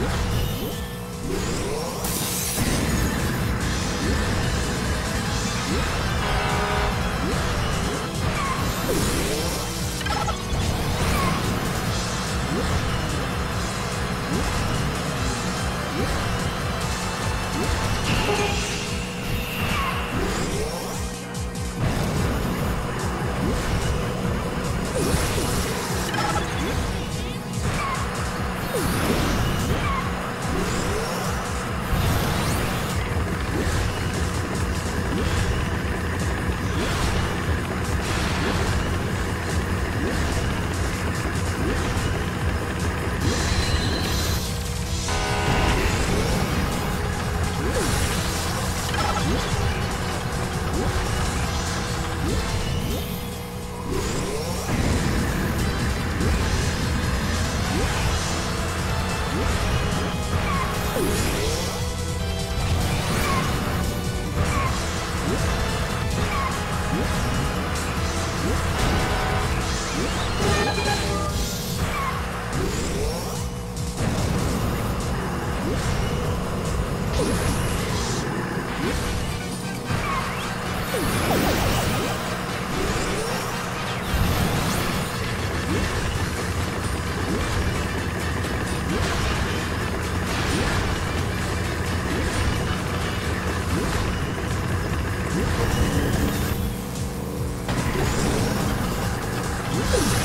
Yeah. Yeah.